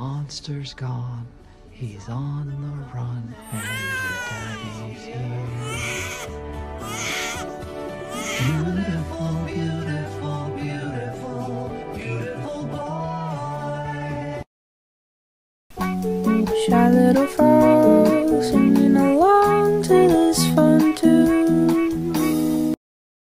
monster's gone. He's on the run, and your daddy's here. Beautiful, beautiful, beautiful, beautiful boy. Shy little frog.